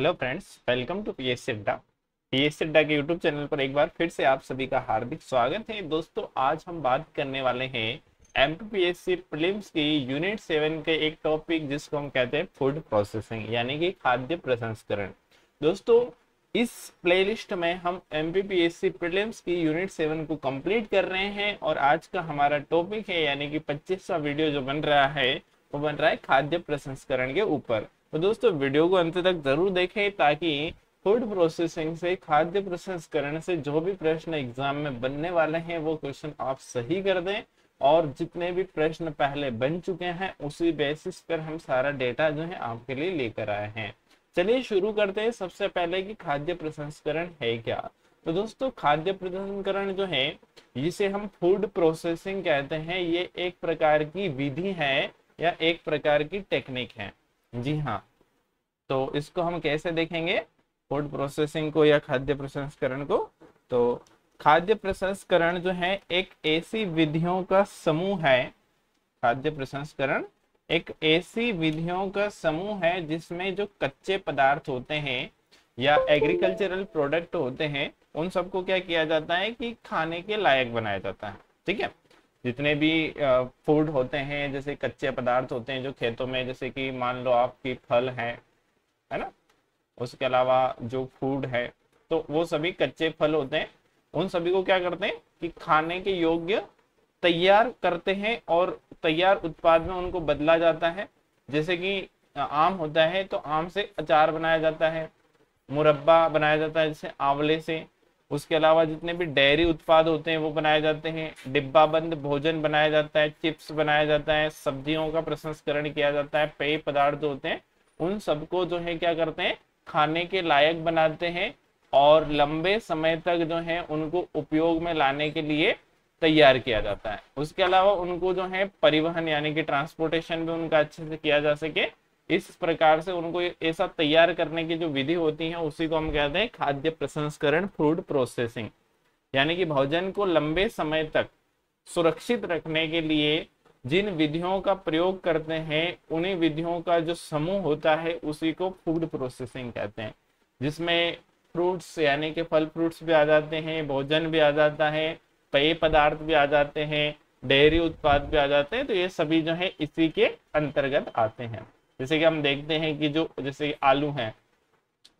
Hello friends welcome to P S सिड्डा P S सिड्डा के YouTube channel पर एक बार फिर से आप सभी का हार्दिक स्वागत है। दोस्तों, आज हम बात करने वाले हैं M two P S C prelims की यूनिट सेवन के एक टॉपिक जिसको हम कहते हैं फ़ूड प्रोसेसिंग यानी कि खाद्य प्रसंस्करण। दोस्तों, इस प्लेलिस्ट में हम M P P S C prelims की यूनिट सेवन को कंप्लीट कर रहे हैं और आज का हमारा टॉपिक है, यानी कि पच्चीसवा वीडियो जो बन रहा है, वो बन रहा है खाद्य प्रसंस्करण के ऊपर। तो दोस्तों, वीडियो को अंत तक ज़रूर देखें ताकि फ़ूड प्रोसेसिंग से, खाद्य प्रसंस्करण से जो भी प्रश्न एग्ज़ाम में बनने वाले हैं, वो क्वेश्चन आप सही कर दें और जितने भी प्रश्न पहले बन चुके हैं, उसी बेसिस पर हम सारा डेटा जो है आपके लिए लेकर आए हैं। चलिए शुरू करते हैं सबसे पहले कि खाद्य प्रसंस्करण है क्या। तो दोस्तों, खाद्य प्रसंस्करण जो है, जिसे हम फ़ूड प्रोसेसिंग कहते हैं, ये एक प्रकार की विधि है या एक प्रकार की टेक्निक है। जी हाँ। तो इसको हम कैसे देखेंगे? फ़ूड प्रोसेसिंग को या खाद्य प्रसंस्करण को? तो खाद्य प्रसंस्करण जो है, एक ऐसी विधियों का समूह है। खाद्य प्रसंस्करण एक ऐसी विधियों का समूह है जिसमें जो कच्चे पदार्थ होते हैं या एग्रीकल्चरल प्रोडक्ट होते हैं, उन सबको क्या किया जाता है कि खाने के लायक बनाया जाता है। ठीक है? जितने भी फ़ूड होते हैं, जैसे कच्चे पदार्थ होते हैं जो खेतों में, जैसे कि मान लो आपकी फल है है ना? उसके अलावा जो फ़ूड है तो वो सभी कच्चे फल होते हैं। उन सभी को क्या करते हैं कि खाने के योग्य तैयार करते हैं और तैयार उत्पाद में उनको बदला जाता है। जैसे कि आम होता है तो आम से अचार बनाया जाता है, मुरब्बा बनाया जाता है, जैसे आंवले से उसके अलावा जितने भी डेयरी उत्पाद होते हैं, वो बनाए जाते हैं। डिब्बा बंद भोजन बनाया जाता है, चिप्स बनाया जाता है, सब्जियों का प्रसंस्करण किया जाता है, पेय पदार्थ होते हैं। उन सबको जो है क्या करते हैं? खाने के लायक बनाते हैं और लंबे समय तक जो है उनको उपयोग में लाने के लिए तैयार किया जाता है। उसके अलावा उनको जो है परिवहन, यानी कि ट्रांसपोर्टेशन भी उनका अच्छे से किया जा सके। इस प्रकार से उनको ऐसा तैयार करने की जो विधि होती है, उसी को हम कहते हैं खाद्य प्रसंस्करण फ़ूड प्रोसेसिंग यानी कि भोजन को लंबे समय तक सुरक्षित रखने के लिए जिन विधियों का प्रयोग करते हैं, उन्हीं विधियों का जो समूह होता है, उसी को फ़ूड प्रोसेसिंग कहते हैं। जिसमें फ्रूट्स यानी कि फल फ्रूट्स भी आ जाते हैं, भोजन भी आ जाता है, पेय पदार्थ भी आ जाते हैं, डेयरी उत्पाद भी आ जाते हैं तो ये सभी जो है इसी के अंतर्गत आते हैं। जैसे कि हम देखते हैं कि जो, जैसे आलू हैं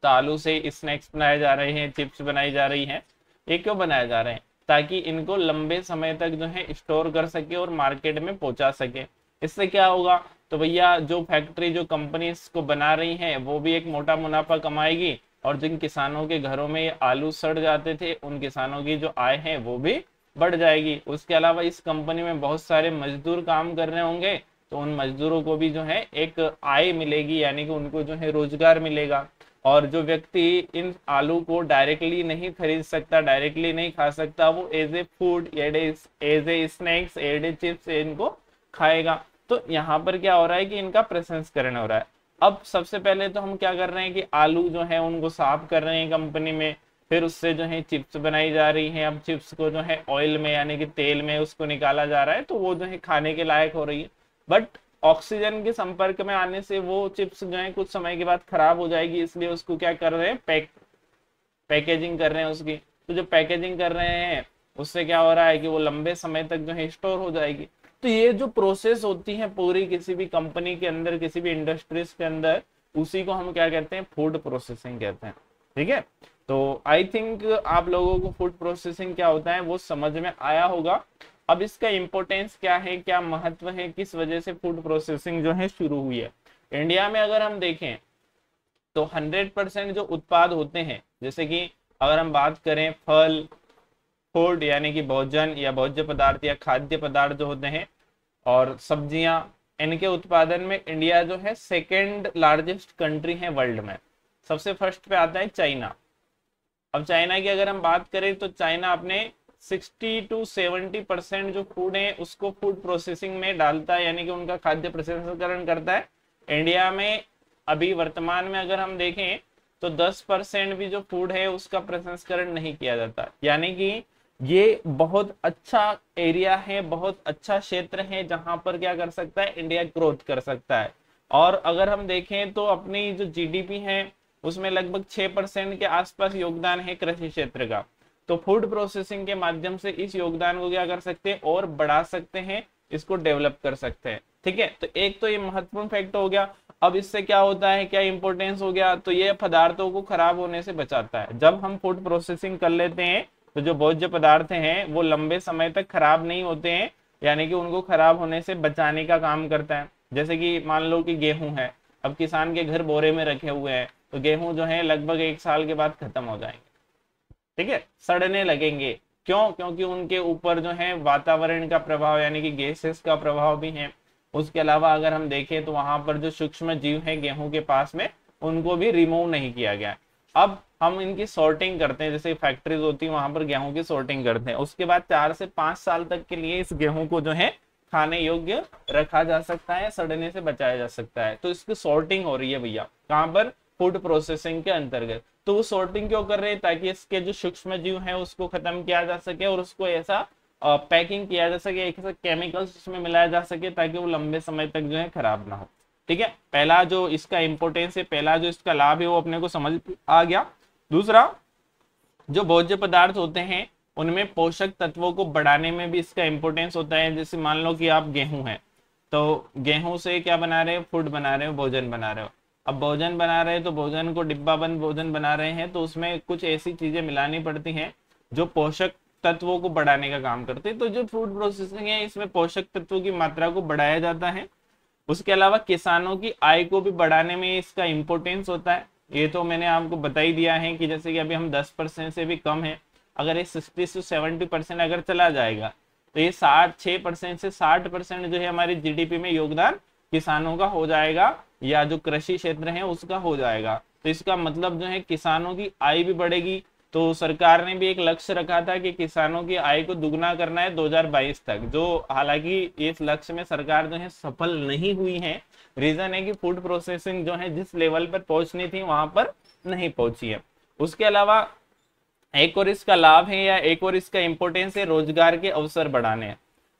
तो आलू से स्नैक्स बनाए जा रहे हैं चिप्स बनाई जा रही हैं, ये क्यों बनाए जा रहे हैं? ताकि इनको लंबे समय तक जो है स्टोर कर सके और मार्केट में पहुँचा सके। इससे क्या होगा? तो भैया, जो फैक्ट्री जो कंपनी को बना रही है, वो भी एक मोटा मुनाफा कमाएगी और जिन किसानों के घरों में आलू सड़ जाते थे, उन किसानों की जो आय है, वो भी बढ़ जाएगी। उसके अलावा इस कंपनी में बहुत सारे मजदूर काम कर रहे होंगे तो उन मजदूरों को भी जो है एक आय मिलेगी, यानी कि उनको जो है रोज़गार मिलेगा। और जो व्यक्ति इन आलू को डायरेक्टली नहीं खरीद सकता डायरेक्टली नहीं खा सकता, वो as a food as a snacks as a chips इनको खाएगा। तो यहाँ पर क्या हो रहा है कि इनका प्रसंस्करण हो रहा है। अब सबसे पहले तो हम क्या कर रहे हैं कि आलू जो है उनको साफ़ कर रहे हैं कंपनी में, फिर उससे जो है चिप्स बनाई जा रही है। अब चिप्स को जो है ऑयल में, यानी कि तेल में उसको निकाला जा रहा है तो वो जो है खाने के लायक हो रही है। बट ऑक्सीजन के संपर्क में आने से वो चिप्स जो है कुछ समय के बाद खराब हो जाएगी, इसलिए उसको क्या कर रहे हैं? पैक पैकेजिंग कर रहे हैं उसकी। तो जो पैकेजिंग कर रहे हैं, उससे क्या हो रहा है कि वो लंबे समय तक जो है स्टोर हो जाएगी। तो ये जो प्रोसेस होती है पूरी किसी भी कंपनी के अंदर, किसी भी इंडस्ट्रीज़ के अंदर, उसी को हम क्या कहते हैं? फ़ूड प्रोसेसिंग कहते हैं। ठीक है? तो आई थिंक आप लोगों को फ़ूड प्रोसेसिंग क्या होता है, वो समझ में आया होगा। अब इसका इंपोर्टेंस क्या है, क्या महत्व है, किस वजह से फ़ूड प्रोसेसिंग जो है शुरू हुई है? इंडिया में अगर हम देखें तो 100 परसेंट जो उत्पाद होते हैं, जैसे कि अगर हम बात करें फल फ़ूड यानी कि भोजन या भोज्य पदार्थ या खाद्य पदार्थ जो होते हैं, और सब्ज़ियाँ, इनके उत्पादन में इंडिया जो है सेकेंड लार्जेस्ट कंट्री है वर्ल्ड में। सबसे फ़र्स्ट पे आता है चाइना अब चाइना की अगर हम बात करें तो चाइना अपने 60 टू 70 परसेंट जो फ़ूड है, उसको फ़ूड प्रोसेसिंग में डालता है, यानी कि उनका खाद्य प्रसंस्करण करता है। इंडिया में, अभी वर्तमान में अगर हम देखें तो 10 परसेंट भी जो फ़ूड है, उसका प्रसंस्करण नहीं किया जाता। यानी कि ये बहुत अच्छा एरिया है, बहुत अच्छा क्षेत्र है, जहाँ पर क्या कर सकता है इंडिया ग्रोथ कर सकता है। और अगर हम देखें तो अपनी जो जीडीपी है, उसमें लगभग छह परसेंट के आसपास योगदान है कृषि क्षेत्र का। तो फ़ूड प्रोसेसिंग के माध्यम से इस योगदान को क्या कर सकते हैं? और बढ़ा सकते हैं, इसको डेवलप कर सकते हैं। ठीक है? तो एक तो ये महत्वपूर्ण फैक्ट हो गया। अब इससे क्या होता है? क्या इंपोर्टेंस हो गया? तो ये पदार्थों को खराब होने से बचाता है। जब हम फ़ूड प्रोसेसिंग कर लेते हैं तो जो भोज्य पदार्थ हैं, वो लंबे समय तक खराब नहीं होते हैं, यानी कि उनको खराब होने से बचाने का काम करता है। जैसे कि मान लो कि गेहूँ है। अब किसान के घर बोरे में रखे हुए हैं तो गेहूँ जो है, लगभग एक साल के बाद खत्म हो जाएँगे। ठीक है? सड़ने लगेंगे। क्यों? क्योंकि उनके ऊपर जो है वातावरण का प्रभाव, यानी कि गैसेस का प्रभाव भी है। उसके अलावा अगर हम देखें तो वहाँ पर जो सूक्ष्म जीव है गेहूँ के पास में, उनको भी रिमूव नहीं किया गया। अब हम इनकी सॉर्टिंग करते हैं, जैसे फैक्ट्रीज होती है, वहाँ पर गेहूँ की सॉर्टिंग करते हैं। उसके बाद चार से पाँच साल तक के लिए इस गेहूँ को जो है खाने योग्य रखा जा सकता है, सड़ने से बचाया जा सकता है। तो इसकी सॉर्टिंग हो रही है भैया। कहाँ पर? फ़ूड प्रोसेसिंग के अंतर्गत। तो वो सॉर्टिंग क्यों कर रहे हैं? ताकि इसके जो सूक्ष्म जीव है, उसको खत्म किया जा सके और उसको ऐसा पैकिंग किया जा सके, एक केमिकल्स उसमें मिलाया जा सके ताकि वो लंबे समय तक जो है खराब ना हो। ठीक है? पहला जो इसका इंपोर्टेंस है, पहला जो इसका लाभ है, वो अपने को समझ आ गया। दूसरा, जो भोज्य पदार्थ होते हैं, उनमें पोषक तत्वों को बढ़ाने में भी इसका इंपोर्टेंस होता है। जैसे मान लो कि आप गेहूँ हैं तो गेहूँ से क्या बना रहे हो? फ़ूड बना रहे हो, भोजन बना रहे हो। अब भोजन बना रहे हैं तो भोजन को डिब्बा बंद भोजन बना रहे हैं तो उसमें कुछ ऐसी चीज़ें मिलानी पड़ती हैं जो पोषक तत्वों को बढ़ाने का काम करते हैं। तो जो फ़ूड प्रोसेसिंग है, इसमें पोषक तत्वों की मात्रा को बढ़ाया जाता है। उसके अलावा किसानों की आय को भी बढ़ाने में इसका इम्पोर्टेंस होता है। ये तो मैंने आपको बता ही दिया है कि जैसे कि अभी हम 10 परसेंट से भी कम है, अगर ये सिक्सटी टू सेवेंटी परसेंट अगर चला जाएगा तो ये साठ परसेंट से साठ परसेंट जो है हमारी जीडीपी में योगदान किसानों का हो जाएगा। या जो कृषि क्षेत्र है उसका हो जाएगा। तो इसका मतलब जो है किसानों की आय भी बढ़ेगी। तो सरकार ने भी एक लक्ष्य रखा था कि किसानों की आय को दुगना करना है 2022 तक, जो हालाँकि इस लक्ष्य में सरकार जो है सफल नहीं हुई है। रीजन है कि फ़ूड प्रोसेसिंग जो है जिस लेवल पर पहुंचनी थी, वहाँ पर नहीं पहुँची है। उसके अलावा एक और इसका लाभ है या एक और इसका इंपोर्टेंस है रोज़गार के अवसर बढ़ाने।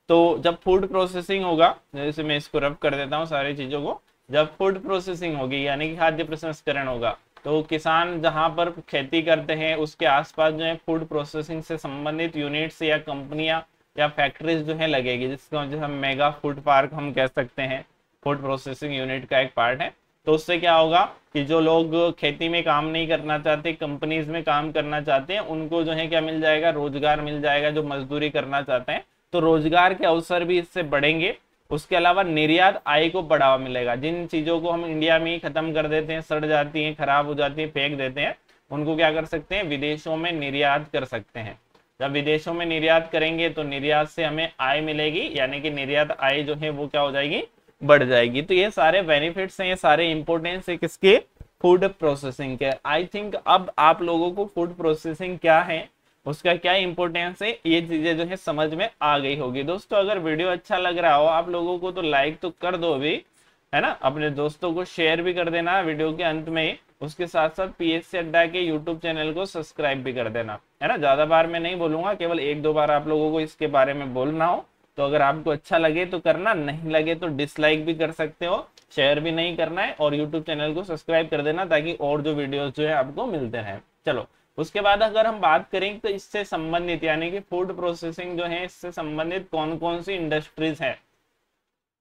तो जब फ़ूड प्रोसेसिंग होगा, जैसे मैं इसको रब कर देता हूँ सारी चीज़ों को जब फ़ूड प्रोसेसिंग होगी, यानी कि खाद्य प्रसंस्करण होगा तो किसान जहाँ पर खेती करते हैं, उसके आसपास जो है फ़ूड प्रोसेसिंग से संबंधित यूनिट्स या कंपनियाँ या फैक्ट्रीज जो है लगेगी, जिसको जो हम मेगा फ़ूड पार्क हम कह सकते हैं। फ़ूड प्रोसेसिंग यूनिट का एक पार्ट है। तो उससे क्या होगा कि जो लोग खेती में काम नहीं करना चाहते कंपनीज़ में काम करना चाहते हैं, उनको जो है क्या मिल जाएगा? रोज़गार मिल जाएगा जो मजदूरी करना चाहते हैं। तो रोज़गार के अवसर भी इससे बढ़ेंगे। उसके अलावा निर्यात आय को बढ़ावा मिलेगा। जिन चीज़ों को हम इंडिया में ही खत्म कर देते हैं, सड़ जाती हैं, खराब हो जाती है, फेंक देते हैं, उनको क्या कर सकते हैं? विदेशों में निर्यात कर सकते हैं। जब विदेशों में निर्यात करेंगे तो निर्यात से हमें आय मिलेगी, यानी कि निर्यात आय जो है वो क्या हो जाएगी? बढ़ जाएगी। तो ये सारे बेनिफिट्स हैं, ये सारे इंपोर्टेंस है किसके? फ़ूड प्रोसेसिंग के। आई थिंक अब आप लोगों को फ़ूड प्रोसेसिंग क्या है? उसका क्या इंपॉर्टेंस है? ये चीज़ें जो है समझ में आ गई होगी। दोस्तों, अगर वीडियो अच्छा लग रहा हो, आप लोगों को तो लाइक तो कर दो अभी, है ना? अपने दोस्तों को शेयर भी कर देना वीडियो के अंत में उसके साथ साथ पी एस अड्डा के यूट्यूब चैनल को सब्सक्राइब भी कर देना, है ना? ज़्यादा बार मैं नहीं बोलूँगा, केवल एक दो बार आप लोगों को इसके बारे में बोलना हो। तो अगर आपको अच्छा लगे तो करना, नहीं लगे तो डिसलाइक भी कर सकते हो शेयर भी नहीं करना है और यूट्यूब चैनल को सब्सक्राइब कर देना ताकि और जो वीडियोस जो है आपको मिलते रहे। चलो उसके बाद अगर हम बात करें तो इससे संबंधित, यानी कि फ़ूड प्रोसेसिंग जो है, इससे संबंधित कौन कौन सी इंडस्ट्रीज़ है?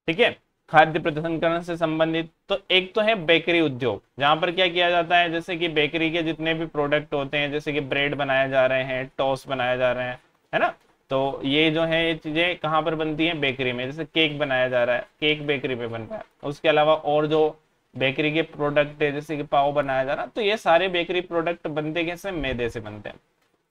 ठीक है? खाद्य प्रसंस्करण से संबंधित तो एक तो है बेकरी उद्योग, जहाँ पर क्या किया जाता है? जैसे कि बेकरी के जितने भी प्रोडक्ट होते हैं, जैसे कि ब्रेड बनाए जा रहे हैं टॉस बनाए जा रहे हैं, है ना? तो ये जो है, ये चीज़ें कहाँ पर बनती हैं? बेकरी में, जैसे केक बनाया जा रहा है केक बेकरी में बन रहा है। उसके अलावा और जो बेकरी के प्रोडक्ट है जैसे कि पाव बनाया जा रहा तो ये सारे बेकरी प्रोडक्ट बनते कैसे? मैदे से बनते हैं।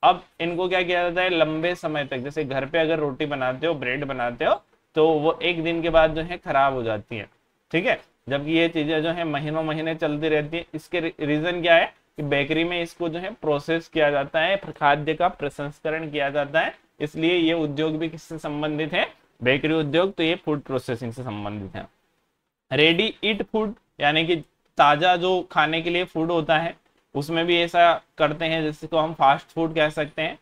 अब इनको क्या किया जाता है? लंबे समय तक, जैसे घर पे अगर रोटी बनाते हो, ब्रेड बनाते हो तो वो एक दिन के बाद जो है खराब हो जाती है। ठीक है? जबकि ये चीज़ें जो है, महीनों महीने चलती रहती है। इसके रीजन क्या है? कि बेकरी में इसको जो है प्रोसेस किया जाता है खाद्य का प्रसंस्करण किया जाता है। इसलिए ये उद्योग भी किससे संबंधित है? बेकरी उद्योग तो ये फ़ूड प्रोसेसिंग से संबंधित है। रेडी ईट फ़ूड यानी कि ताज़ा जो खाने के लिए फ़ूड होता है, उसमें भी ऐसा करते हैं जैसे जिसको हम फास्ट फ़ूड कह सकते हैं।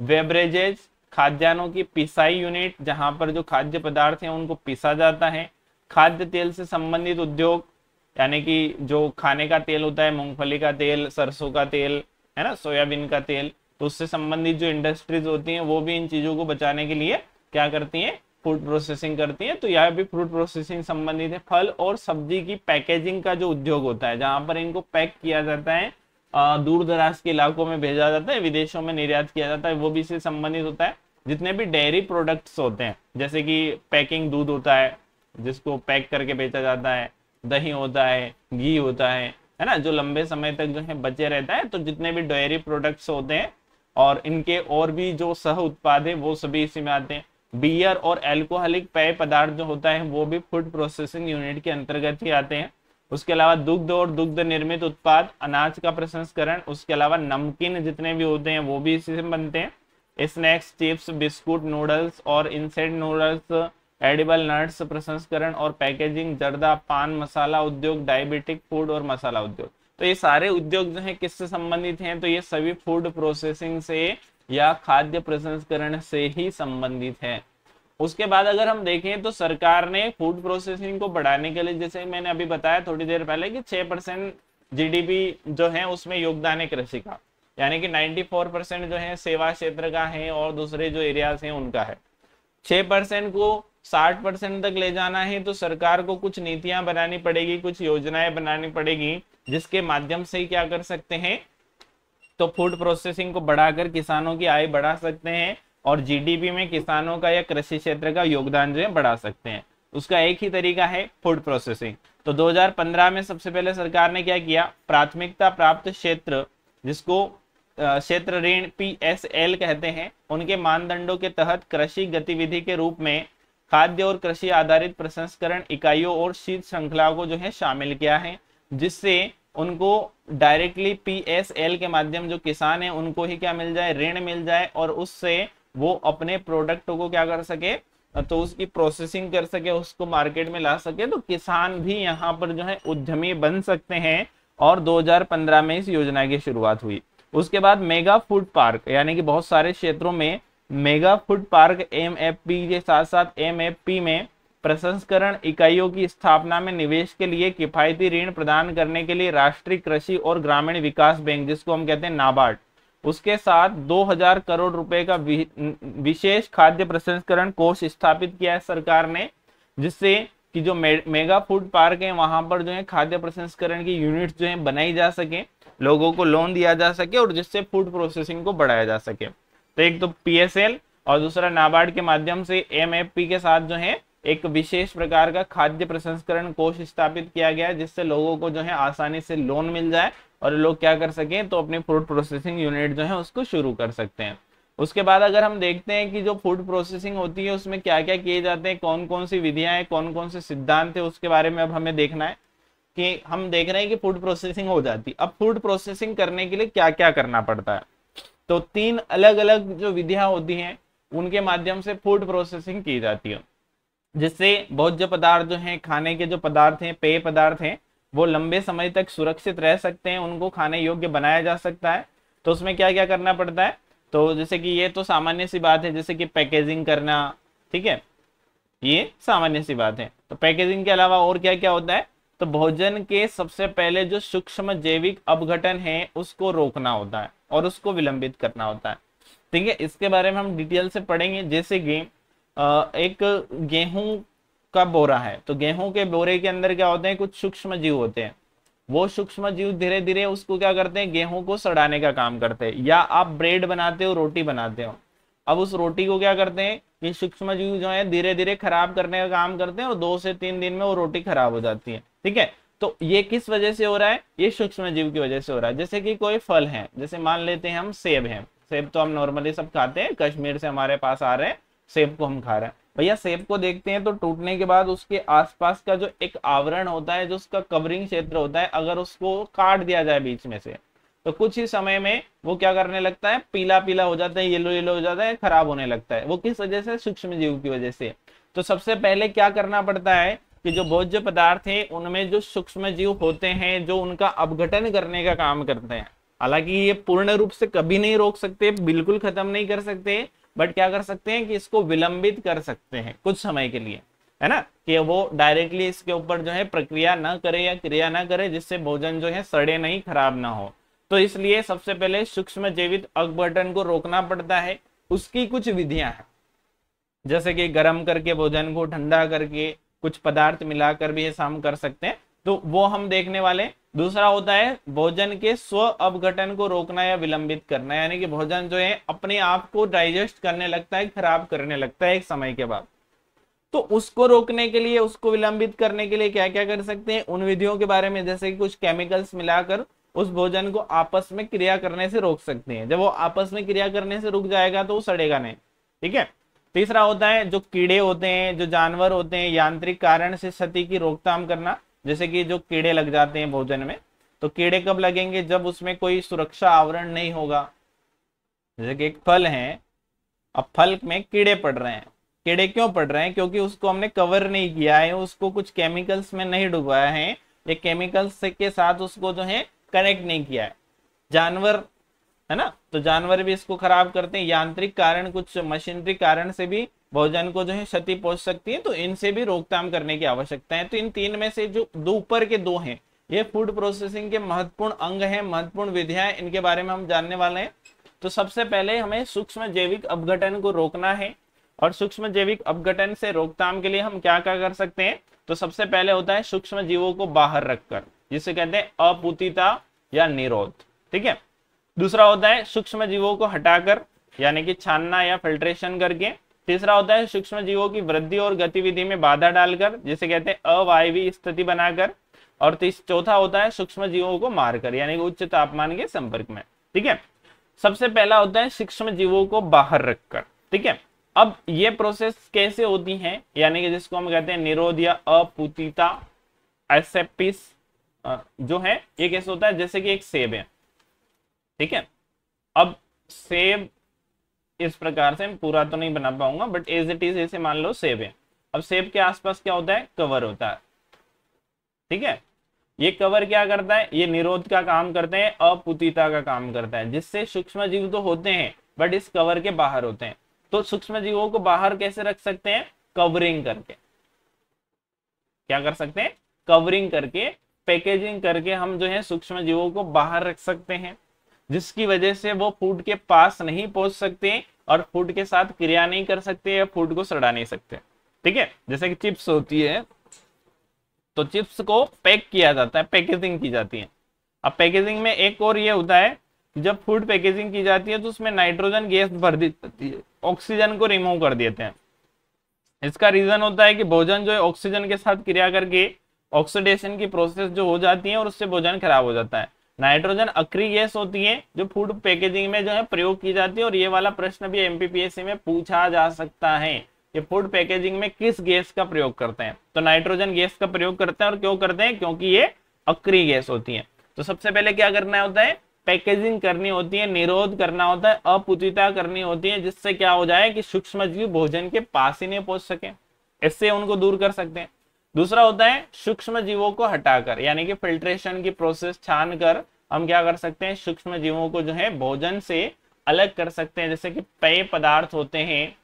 वेबरेजेज खाद्यान्नों की पिसाई यूनिट जहाँ पर जो खाद्य पदार्थ हैं, उनको पिसा जाता है। खाद्य तेल से संबंधित उद्योग, यानी कि जो खाने का तेल होता है, मूंगफली का तेल, सरसों का तेल, है ना, सोयाबीन का तेल तो उससे संबंधित जो इंडस्ट्रीज़ होती हैं, वो भी इन चीज़ों को बचाने के लिए क्या करती हैं? फ़ूड प्रोसेसिंग करती है तो यह भी फ़ूड प्रोसेसिंग संबंधित है। फल और सब्ज़ी की पैकेजिंग का जो उद्योग होता है, जहाँ पर इनको पैक किया जाता है दूर दराज के इलाकों में भेजा जाता है, विदेशों में निर्यात किया जाता है, वो भी इससे संबंधित होता है। जितने भी डेयरी प्रोडक्ट्स होते हैं, जैसे कि पैकिंग दूध होता है, जिसको पैक करके बेचा जाता है, दही होता है, घी होता है है ना, जो लंबे समय तक जो है बचे रहता है तो जितने भी डेयरी प्रोडक्ट्स होते हैं, और इनके और भी जो सह उत्पाद है, वो सभी इसी में आते हैं। बियर और एल्कोहलिक पेय पदार्थ जो होता है, वो भी फ़ूड प्रोसेसिंग यूनिट के अंतर्गत ही आते हैं। उसके अलावा दुग्ध और दुग्ध निर्मित उत्पाद, अनाज का प्रसंस्करण, उसके अलावा नमकीन जितने भी होते हैं, वो भी इसी से बनते हैं। स्नैक्स चिप्स बिस्कुट नूडल्स और इंसेंट नूडल्स एडिबल नट्स प्रसंस्करण और पैकेजिंग जर्दा, पान, मसाला उद्योग डायबिटिक फ़ूड और मसाला उद्योग। तो ये सारे उद्योग जो है, किससे संबंधित हैं? तो ये सभी फ़ूड प्रोसेसिंग से या खाद्य प्रसंस्करण से ही संबंधित है। उसके बाद अगर हम देखें तो सरकार ने फ़ूड प्रोसेसिंग को बढ़ाने के लिए, जैसे मैंने अभी बताया थोड़ी देर पहले कि छह परसेंट जीडीपी जो है उसमें योगदान है कृषि का। यानी कि 94 परसेंट जो है सेवा क्षेत्र का है और दूसरे जो एरियाज़ हैं उनका है। छह परसेंट को साठ परसेंट तक ले जाना है तो सरकार को कुछ नीतियाँ बनानी पड़ेगी, कुछ योजनाएँ बनानी पड़ेगी, जिसके माध्यम से क्या कर सकते हैं? तो फ़ूड प्रोसेसिंग को बढ़ाकर किसानों की आय बढ़ा सकते हैं और जीडीपी में किसानों का या कृषि क्षेत्र का योगदान जो है बढ़ा सकते हैं। उसका एक ही तरीका है फ़ूड प्रोसेसिंग। तो 2015 में सबसे पहले सरकार ने क्या किया? प्राथमिकता प्राप्त क्षेत्र, जिसको क्षेत्र ऋण पीएसएल कहते हैं, उनके मानदंडों के तहत कृषि गतिविधि के रूप में खाद्य और कृषि आधारित प्रसंस्करण इकाइयों और शीत श्रृंखला को जो है शामिल किया है, जिससे उनको डायरेक्टली पीएसएल के माध्यम जो किसान है, उनको ही क्या मिल जाए? ऋण मिल जाए और उससे वो अपने प्रोडक्ट को क्या कर सके? तो उसकी प्रोसेसिंग कर सके, उसको मार्केट में ला सके। तो किसान भी यहाँ पर जो है उद्यमी बन सकते हैं और 2015 में इस योजना की शुरुआत हुई। उसके बाद मेगा फ़ूड पार्क यानी कि बहुत सारे क्षेत्रों में मेगा फ़ूड पार्क एम के साथ साथ एम में प्रसंस्करण इकाइयों की स्थापना में निवेश के लिए किफायती ऋण प्रदान करने के लिए राष्ट्रीय कृषि और ग्रामीण विकास बैंक जिसको हम कहते हैं नाबार्ड। उसके साथ 2000 करोड़ रुपए का विशेष खाद्य प्रसंस्करण कोष स्थापित किया है सरकार ने जिससे कि जो मे, मेगा फ़ूड पार्क है वहाँ पर जो है खाद्य प्रसंस्करण की यूनिट जो है बनाई जा सके लोगों को लोन दिया जा सके और जिससे फ़ूड प्रोसेसिंग को बढ़ाया जा सके। तो एक तो पीएसएल और दूसरा नाबार्ड के माध्यम से एमएफपी के साथ जो है एक विशेष प्रकार का खाद्य प्रसंस्करण कोष स्थापित किया गया है, जिससे लोगों को जो है आसानी से लोन मिल जाए और लोग क्या कर सकें तो अपनी फ़ूड प्रोसेसिंग यूनिट जो है उसको शुरू कर सकते हैं। उसके बाद अगर हम देखते हैं कि जो फ़ूड प्रोसेसिंग होती है, उसमें क्या क्या किए जाते हैं कौन कौन सी विधियाँ हैं कौन कौन से सिद्धांत है, उसके बारे में अब हमें देखना है कि हम देख रहे हैं कि फ़ूड प्रोसेसिंग हो जाती है। अब फ़ूड प्रोसेसिंग करने के लिए क्या क्या करना पड़ता है? तो तीन अलग अलग जो विधियाँ होती हैं, उनके माध्यम से फ़ूड प्रोसेसिंग की जाती है। जिससे भोज्य पदार्थ जो हैं, खाने के जो पदार्थ हैं, पेय पदार्थ हैं, वो लंबे समय तक सुरक्षित रह सकते हैं, उनको खाने योग्य बनाया जा सकता है। तो उसमें क्या क्या करना पड़ता है? तो जैसे कि ये तो सामान्य सी बात है, जैसे कि पैकेजिंग करना, ठीक है? ये सामान्य सी बात है। तो पैकेजिंग के अलावा और क्या क्या होता है? तो भोजन के सबसे पहले जो सूक्ष्म जैविक अपघटन है, उसको रोकना होता है और उसको विलंबित करना होता है। ठीक है, इसके बारे में हम डिटेल से पढ़ेंगे, जैसे कि एक गेहूँ का बोरा है। तो गेहूँ के बोरे के अंदर क्या होते हैं? कुछ सूक्ष्म जीव होते हैं। वो सूक्ष्म जीव धीरे धीरे उसको क्या करते हैं? गेहूँ को सड़ाने का काम करते हैं। या आप ब्रेड बनाते हो, रोटी बनाते हो। अब उस रोटी को क्या करते हैं? कि सूक्ष्म जीव जो है धीरे धीरे खराब करने का काम करते हैं और दो से तीन दिन में वो रोटी खराब हो जाती है। ठीक है? तो ये किस वजह से हो रहा है? ये सूक्ष्म जीव की वजह से हो रहा है। जैसे कि कोई फल है, जैसे मान लेते हैं हम सेब है। सेब तो हम नॉर्मली सब खाते हैं। कश्मीर से हमारे पास आ रहे हैं। सेब को हम खा रहे हैं। भैया, सेब को देखते हैं तो टूटने के बाद उसके आसपास का जो एक आवरण होता है, जो उसका कवरिंग क्षेत्र होता है, अगर उसको काट दिया जाए बीच में से तो कुछ ही समय में वो क्या करने लगता है? पीला पीला हो जाता है येलो येलो हो जाता है, खराब होने लगता है। वो किस वजह से? सूक्ष्म जीव की वजह से। तो सबसे पहले क्या करना पड़ता है कि जो भोज्य पदार्थ है, उनमें जो सूक्ष्म जीव होते हैं, जो उनका अपघटन करने का काम करते हैं, हालाँकि ये पूर्ण रूप से कभी नहीं रोक सकते, बिल्कुल खत्म नहीं कर सकते बट क्या कर सकते हैं कि इसको विलंबित कर सकते हैं कुछ समय के लिए, है ना? कि वो डायरेक्टली इसके ऊपर जो है प्रक्रिया ना करे या क्रिया ना करे, जिससे भोजन जो है सड़े नहीं, खराब ना हो। तो इसलिए सबसे पहले सूक्ष्म जैविक अपघटन को रोकना पड़ता है। उसकी कुछ विधियाँ हैं। जैसे कि गर्म करके भोजन को ठंडा करके कुछ पदार्थ मिलाकर भी ये हम कर सकते हैं। तो वो हम देखने वाले दूसरा होता है भोजन के स्व अपघटन को रोकना या विलंबित करना, यानी कि भोजन जो है अपने आप को डाइजेस्ट करने लगता है, खराब करने लगता है एक समय के बाद। तो उसको रोकने के लिए, उसको विलंबित करने के लिए क्या क्या कर सकते हैं? उन विधियों के बारे में, जैसे कि कुछ केमिकल्स मिलाकर उस भोजन को आपस में क्रिया करने से रोक सकते हैं। जब वो आपस में क्रिया करने से रुक जाएगा तो वो सड़ेगा नहीं, ठीक है? तीसरा होता है जो कीड़े होते हैं, जो जानवर होते हैं, यांत्रिक कारण से क्षति की रोकथाम करना जैसे कि जो कीड़े लग जाते हैं भोजन में तो कीड़े कब लगेंगे? जब उसमें कोई सुरक्षा आवरण नहीं होगा। जैसे कि एक फल है, अब फल में कीड़े पड़ रहे हैं। कीड़े क्यों पड़ रहे हैं? क्योंकि उसको हमने कवर नहीं किया है, उसको कुछ केमिकल्स में नहीं डुबाया है। ये केमिकल्स के साथ उसको जो है कनेक्ट नहीं किया है। जानवर, है ना? तो जानवर भी इसको खराब करते हैं। यांत्रिक कारण, कुछ मशीनरी कारण से भी भोजन को जो है क्षति पहुँच सकती है तो इनसे भी रोकथाम करने की आवश्यकता है। तो इन तीन में से जो दो, ऊपर के दो हैं, ये फ़ूड प्रोसेसिंग के महत्वपूर्ण अंग हैं, महत्वपूर्ण विधियाँ इनके बारे में हम जानने वाले हैं। तो सबसे पहले हमें सूक्ष्म जैविक अपघटन को रोकना है, और सूक्ष्म जैविक अपघटन से रोकथाम के लिए हम क्या क्या कर सकते हैं? तो सबसे पहले होता है सूक्ष्म जीवों को बाहर रखकर, जिसे कहते हैं अपुतिता या निरोध, ठीक है? दूसरा होता है सूक्ष्म जीवों को हटाकर, यानी कि छानना या फिल्ट्रेशन करके तीसरा होता है सूक्ष्म जीवों की वृद्धि और गतिविधि में बाधा डालकर, जिसे कहते हैं अवायवी स्थिति बनाकर। और चौथा होता है सूक्ष्म जीवों को मारकर, यानी उच्च तापमान के संपर्क में। ठीक है? सबसे पहला होता है सूक्ष्म जीवों को बाहर रखकर। ठीक है? अब ये प्रोसेस कैसे होती है? यानी कि जिसको हम कहते हैं निरोध या अपुतिता एसेपिस जो है, ये कैसे होता है? जैसे कि एक सेब है। ठीक है? अब सेब इस प्रकार से पूरा तो नहीं बना पाऊँगा बट एज इट इज़ ऐसे मान लो सेब है। अब सेब के आसपास क्या होता है? कवर होता है। ठीक है? ये कवर क्या करता है? ये निरोध का काम करते हैं अपुतिता का काम करता है, जिससे सूक्ष्म जीव तो होते हैं बट इस कवर के बाहर होते हैं। तो सूक्ष्म जीवों को बाहर कैसे रख सकते हैं? कवरिंग करके। क्या कर सकते हैं? कवरिंग करके पैकेजिंग करके हम जो है सूक्ष्म जीवों को बाहर रख सकते हैं। जिसकी वजह से वो फ़ूड के पास नहीं पहुँच सकते और फ़ूड के साथ क्रिया नहीं कर सकते या फ़ूड को सड़ा नहीं सकते। ठीक है? जैसे कि चिप्स होती है तो चिप्स को पैक किया जाता है, पैकेजिंग की जाती है। अब पैकेजिंग में एक और ये होता है जब फ़ूड पैकेजिंग की जाती है तो उसमें नाइट्रोजन गैस भर दी जाती है, ऑक्सीजन को रिमूव कर देते हैं। इसका रीजन होता है कि भोजन जो है, ऑक्सीजन के साथ क्रिया करके ऑक्सीडेशन की प्रोसेस जो हो जाती है और उससे भोजन खराब हो जाता है। नाइट्रोजन अक्री गैस होती है, जो फ़ूड पैकेजिंग में जो है प्रयोग की जाती है, और ये वाला प्रश्न भी एमपीपीएससी में पूछा जा सकता है कि फ़ूड पैकेजिंग में किस गैस का प्रयोग करते हैं। तो नाइट्रोजन गैस का प्रयोग करते हैं और क्यों करते हैं? क्योंकि ये अक्री गैस होती है। तो सबसे पहले क्या करना होता है? पैकेजिंग करनी होती है, निरोध करना होता है अपुतिता करनी होती है, जिससे क्या हो जाए कि सूक्ष्म जीव भोजन के पास ही नहीं पहुँच सके। इससे उनको दूर कर सकते हैं। दूसरा होता है सूक्ष्म जीवों को हटाकर, यानी कि फिल्ट्रेशन की प्रोसेस छान कर हम क्या कर सकते हैं? सूक्ष्म जीवों को जो है भोजन से अलग कर सकते हैं। जैसे कि पेय पदार्थ होते हैं,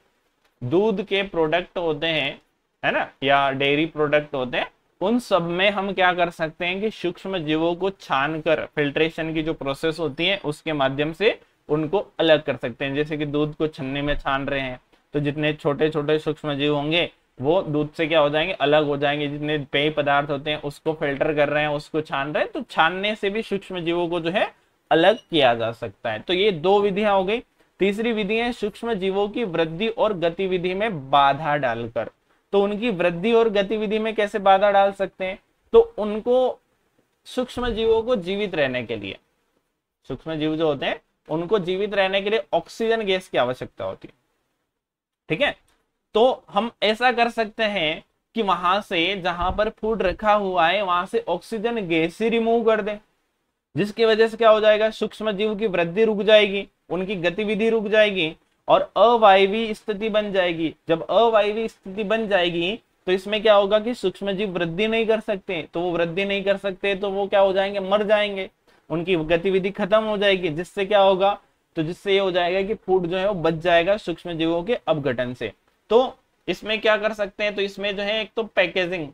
दूध के प्रोडक्ट होते हैं, है ना? या डेयरी प्रोडक्ट होते हैं। उन सब में हम क्या कर सकते हैं कि सूक्ष्म जीवों को छान कर फिल्ट्रेशन की जो प्रोसेस होती है, उसके माध्यम से उनको अलग कर सकते हैं। जैसे कि दूध को छन्ने में छान रहे हैं तो जितने छोटे छोटे सूक्ष्म जीव होंगे वो दूध से क्या हो जाएँगे? अलग हो जाएँगे। जितने पेय पदार्थ होते हैं, उसको फ़िल्टर कर रहे हैं, उसको छान रहे हैं तो छानने से भी सूक्ष्म जीवों को जो है, अलग किया जा सकता है। तो ये दो विधियाँ हो गई। तीसरी विधि है सूक्ष्म जीवों की वृद्धि और गतिविधि में बाधा डालकर। तो उनकी वृद्धि और गतिविधि में कैसे बाधा डाल सकते हैं? तो उनको सूक्ष्म जीवों को जीवित रहने के लिए, सूक्ष्म जीव जो होते हैं, उनको जीवित रहने के लिए ऑक्सीजन गैस की आवश्यकता होती है। ठीक है? तो हम ऐसा कर सकते हैं कि वहाँ से जहाँ पर फ़ूड रखा हुआ है, वहाँ से ऑक्सीजन गैस ही रिमूव कर दें। जिसकी वजह से क्या हो जाएगा? सूक्ष्म जीव की वृद्धि रुक जाएगी, उनकी गतिविधि रुक जाएगी और अवायवी स्थिति बन जाएगी। जब अवायवी स्थिति बन जाएगी तो इसमें क्या होगा कि सूक्ष्म जीव वृद्धि नहीं कर सकते। तो वो वृद्धि नहीं कर सकते तो वो क्या हो जाएँगे? मर जाएँगे। उनकी गतिविधि खत्म हो जाएगी। जिससे क्या होगा? तो जिससे ये हो जाएगा कि फ़ूड जो है वो बच जाएगा सूक्ष्म जीवों के अपघटन से। तो इसमें क्या कर सकते हैं? तो इसमें जो है, एक तो पैकेजिंग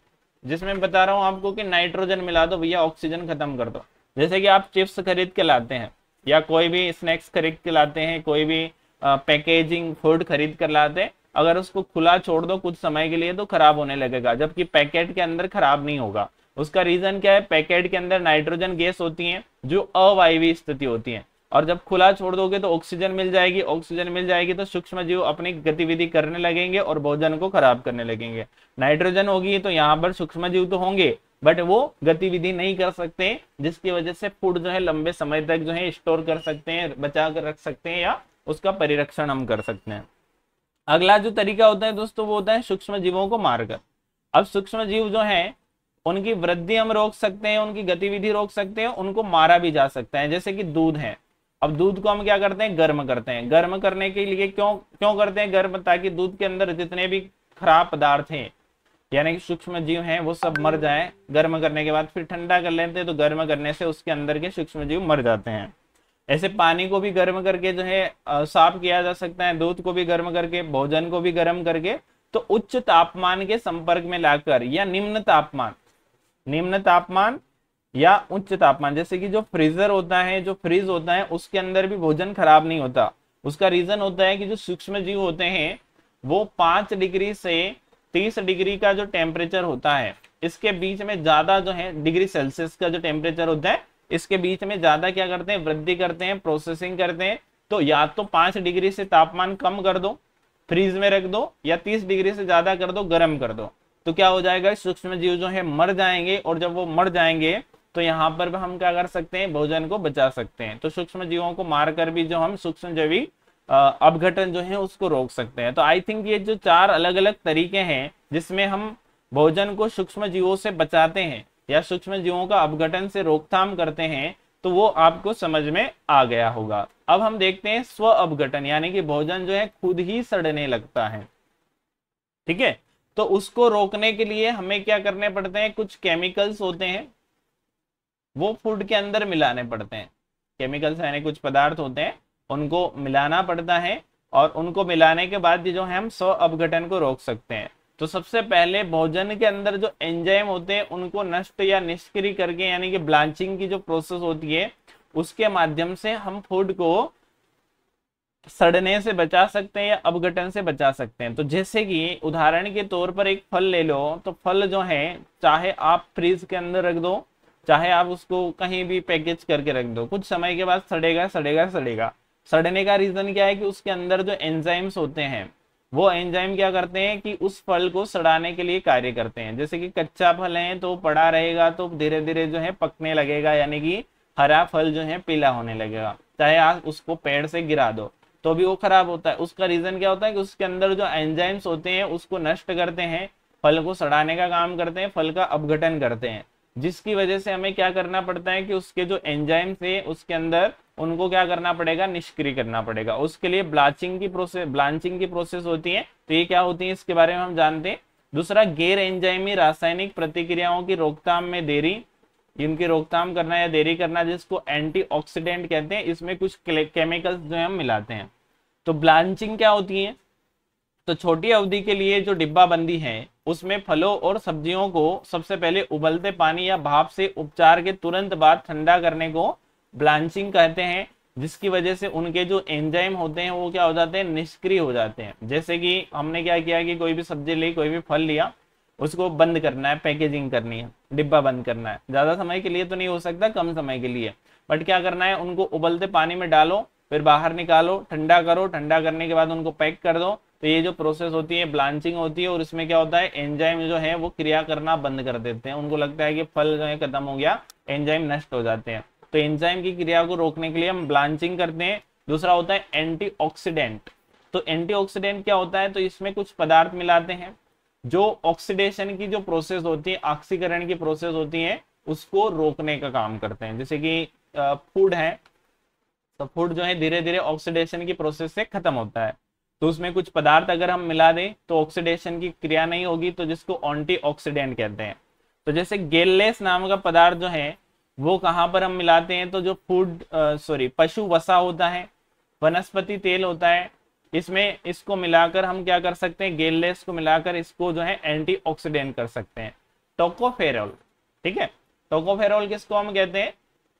जिसमें बता रहा हूँ आपको कि नाइट्रोजन मिला दो भैया ऑक्सीजन खत्म कर दो। जैसे कि आप चिप्स खरीद के लाते हैं, या कोई भी स्नैक्स खरीद के लाते हैं, कोई भी पैकेजिंग फ़ूड खरीद कर लाते हैं, अगर उसको खुला छोड़ दो कुछ समय के लिए तो खराब होने लगेगा, जबकि पैकेट के अंदर खराब नहीं होगा। उसका रीजन क्या है? पैकेट के अंदर नाइट्रोजन गैस होती है, जो अवायवी स्थिति होती है। और जब खुला छोड़ दोगे तो ऑक्सीजन मिल जाएगी ऑक्सीजन मिल जाएगी तो सूक्ष्म जीव अपनी गतिविधि करने लगेंगे और भोजन को खराब करने लगेंगे। नाइट्रोजन होगी तो यहाँ पर सूक्ष्म जीव तो होंगे बट वो गतिविधि नहीं कर सकते, जिसकी वजह से फ़ूड जो है लंबे समय तक जो है स्टोर कर सकते हैं, बचा कर रख सकते हैं या उसका परिरक्षण हम कर सकते हैं। अगला जो तरीका होता है दोस्तों वो होता है सूक्ष्म जीवों को मारकर अब सूक्ष्म जीव जो है, उनकी वृद्धि हम रोक सकते हैं, उनकी गतिविधि रोक सकते हैं, उनको मारा भी जा सकता है। जैसे कि दूध है अब दूध को हम क्या करते हैं? गर्म करते हैं। गर्म करने के लिए क्यों क्यों करते हैं? गर्म? ताकि दूध के अंदर जितने भी खराब पदार्थ हैं, यानी कि सूक्ष्म जीव हैं, वो सब मर जाए। गर्म करने के बाद फिर ठंडा कर लेते हैं तो गर्म करने से उसके अंदर के सूक्ष्म जीव मर जाते हैं। ऐसे पानी को भी गर्म करके जो है साफ़ किया जा सकता है। दूध को भी गर्म करके, भोजन को भी गर्म करके तो उच्च तापमान के संपर्क में लाकर, या निम्न तापमान निम्न तापमान या उच्च तापमान, जैसे कि जो फ्रीजर होता है, जो फ्रीज होता है, उसके अंदर भी भोजन खराब नहीं होता। उसका रीजन होता है कि जो सूक्ष्म जीव होते हैं, वो पाँच डिग्री से तीस डिग्री का जो टेम्परेचर होता है, इसके बीच में ज़्यादा जो है, डिग्री सेल्सियस का जो टेम्परेचर होता है, इसके बीच में ज़्यादा क्या करते हैं, वृद्धि करते हैं प्रोसेसिंग करते हैं। तो या तो पाँच डिग्री से तापमान कम कर दो फ्रीज में रख दो, या तीस डिग्री से ज़्यादा कर दो, गर्म कर दो। तो क्या हो जाएगा सूक्ष्म जीव जो है, मर जाएँगे, और जब वो मर जाएँगे तो यहाँ पर भी हम क्या कर सकते हैं, भोजन को बचा सकते हैं। तो सूक्ष्म जीवों को मारकर भी जो हम सूक्ष्म जैवी अपघटन जो है उसको रोक सकते हैं। तो आई थिंक ये जो चार अलग अलग तरीके हैं, जिसमें हम भोजन को सूक्ष्म जीवों से बचाते हैं या सूक्ष्म जीवों का अपघटन से रोकथाम करते हैं तो वो आपको समझ में आ गया होगा। अब हम देखते हैं स्व अपघटन यानी कि भोजन जो है खुद ही सड़ने लगता है। ठीक है? तो उसको रोकने के लिए हमें क्या करने पड़ते हैं? कुछ केमिकल्स होते हैं। वो फ़ूड के अंदर मिलाने पड़ते हैं। केमिकल्स यानी कुछ पदार्थ होते हैं, उनको मिलाना पड़ता है और उनको मिलाने के बाद जो है हम स्व अपघटन को रोक सकते हैं। तो सबसे पहले भोजन के अंदर जो एंजाइम होते हैं, उनको नष्ट या निष्क्रिय करके यानी कि ब्लांचिंग की जो प्रोसेस होती है, उसके माध्यम से हम फ़ूड को सड़ने से बचा सकते हैं या अपघटन से बचा सकते हैं। तो जैसे कि उदाहरण के तौर पर एक फल ले लो तो फल जो है, चाहे आप फ्रीज के अंदर रख दो चाहे आप उसको कहीं भी पैकेज करके रख दो, कुछ समय के बाद सड़ेगा सड़ेगा सड़ेगा। सड़ने का रीजन क्या है कि उसके अंदर जो एंजाइम्स होते हैं, वो एंजाइम क्या करते हैं कि उस फल को सड़ाने के लिए कार्य करते हैं। जैसे कि कच्चा फल है तो पड़ा रहेगा तो धीरे धीरे जो है पकने लगेगा, यानी कि हरा फल जो है पीला होने लगेगा। चाहे आप उसको पेड़ से गिरा दो तो भी वो खराब होता है। उसका रीजन क्या होता है कि उसके अंदर जो एंजाइम्स होते हैं, उसको नष्ट करते हैं, फल को सड़ाने का काम करते हैं, फल का अपघटन करते हैं। जिसकी वजह से हमें क्या करना पड़ता है कि उसके जो एंजाइम थे उसके अंदर उनको क्या करना पड़ेगा? निष्क्रिय करना पड़ेगा। उसके लिए ब्लाचिंग की प्रोसेस ब्लांचिंग की प्रोसेस होती है। तो ये क्या होती है? इसके बारे में हम जानते हैं। दूसरा, गैर एंजाइमी रासायनिक प्रतिक्रियाओं की रोकथाम में देरी। इनकी रोकथाम करना या देरी करना जिसको एंटीऑक्सीडेंट कहते हैं, इसमें कुछ केमिकल्स जो है, हम मिलाते हैं। तो ब्लांचिंग क्या होती है? तो छोटी अवधि के लिए जो डिब्बा बंदी है, उसमें फलों और सब्जियों को सबसे पहले उबलते पानी या भाप से उपचार के तुरंत बाद ठंडा करने को ब्लांचिंग कहते हैं, जिसकी वजह से उनके जो एंजाइम होते हैं वो क्या हो जाते हैं, निष्क्रिय हो जाते हैं। जैसे कि हमने क्या किया कि कोई भी सब्ज़ी ली, कोई भी फल लिया, उसको बंद करना है, पैकेजिंग करनी है, डिब्बा बंद करना है। ज़्यादा समय के लिए तो नहीं हो सकता, कम समय के लिए। बट क्या करना है, उनको उबलते पानी में डालो, फिर बाहर निकालो, ठंडा करो, ठंडा करने के बाद उनको पैक कर दो तो ये जो प्रोसेस होती है ब्लांचिंग होती है और इसमें क्या होता है एंजाइम जो है वो क्रिया करना बंद कर देते हैं। उनको लगता है कि फल जो है खत्म हो गया एंजाइम नष्ट हो जाते हैं। तो एंजाइम की क्रिया को रोकने के लिए हम ब्लांचिंग करते हैं। दूसरा होता है एंटीऑक्सीडेंट तो एंटीऑक्सीडेंट क्या होता है? तो इसमें कुछ पदार्थ मिलाते हैं। जो ऑक्सीडेशन की जो प्रोसेस होती है ऑक्सीकरण की प्रोसेस होती है, उसको रोकने का काम करते हैं। जैसे कि फ़ूड है तो फ़ूड जो है धीरे धीरे ऑक्सीडेशन की प्रोसेस से खत्म होता है। तो उसमें कुछ पदार्थ अगर हम मिला दें तो ऑक्सीडेशन की क्रिया नहीं होगी तो जिसको एंटी ऑक्सीडेंट कहते हैं। तो जैसे गेललेस नाम का पदार्थ जो है, वो कहाँ पर हम मिलाते हैं? तो जो फ़ूड सॉरी पशु वसा होता है, वनस्पति तेल होता है, इसमें इसको मिलाकर हम क्या कर सकते हैं? गेललेस को मिलाकर इसको जो है एंटीऑक्सीडेंट कर सकते हैं। टोकोफेरोल ठीक है? टोकोफेरोल किसको हम कहते हैं?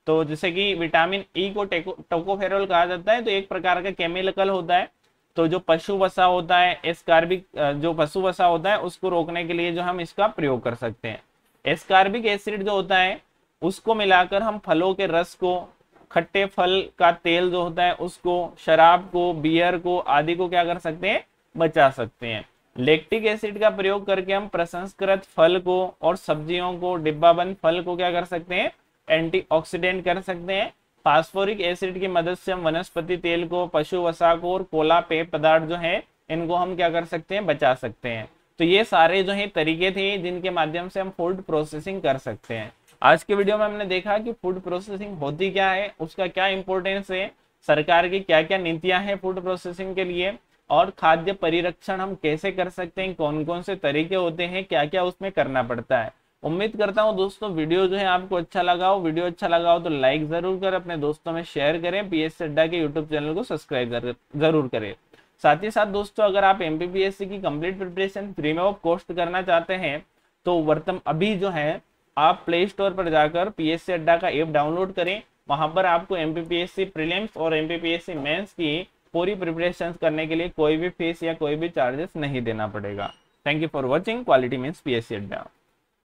तो जैसे कि विटामिन ई e को टोकोफेरोल कहा जाता है तो एक प्रकार का केमिकल होता है तो जो पशु वसा होता है, एस्कार्बिक जो पशु वसा होता है, उसको रोकने के लिए जो हम इसका प्रयोग कर सकते हैं। एस्कार्बिक एसिड जो होता है, उसको मिलाकर हम फलों के रस को, खट्टे फल का तेल जो होता है, उसको, शराब को, बियर को आदि को क्या कर सकते हैं? बचा सकते हैं। लेक्टिक एसिड का प्रयोग करके हम प्रसंस्कृत फल को और सब्जियों को, डिब्बाबंद फल को क्या कर सकते हैं? एंटीऑक्सीडेंट कर सकते हैं। फास्फोरिक एसिड की मदद से हम वनस्पति तेल को, पशु वसा को और कोला, पेय पदार्थ जो है, इनको हम क्या कर सकते हैं? बचा सकते हैं। तो ये सारे जो है तरीके थे, जिनके माध्यम से हम फ़ूड प्रोसेसिंग कर सकते हैं। आज के वीडियो में हमने देखा कि फ़ूड प्रोसेसिंग होती क्या है, उसका क्या इंपॉर्टेंस है, सरकार की क्या क्या नीतियाँ हैं फ़ूड प्रोसेसिंग के लिए, और खाद्य परिरक्षण हम कैसे कर सकते हैं कौन कौन से तरीके होते हैं क्या क्या उसमें करना पड़ता है। उम्मीद करता हूँ दोस्तों वीडियो जो है आपको अच्छा लगा हो। वीडियो अच्छा लगा हो तो लाइक ज़रूर कर, अपने दोस्तों में शेयर करें। पी एस अड्डा के यूट्यूब चैनल को सब्सक्राइब ज़रूर करें। साथ ही साथ दोस्तों अगर आप एम की कंप्लीट प्रिपरेशन फ्री में कोस्ट करना चाहते हैं तो वर्तम, अभी जो है, आप प्ले स्टोर पर जाकर पी एस अड्डा का ऐप डाउनलोड करें। वहाँ पर आपको एम प्रिलिम्स और M P P S C mains की पूरी प्रिपरेशन करने के लिए कोई भी फ़ीस या कोई भी चार्जेस नहीं देना पड़ेगा। Thank you for watching quality means P Adda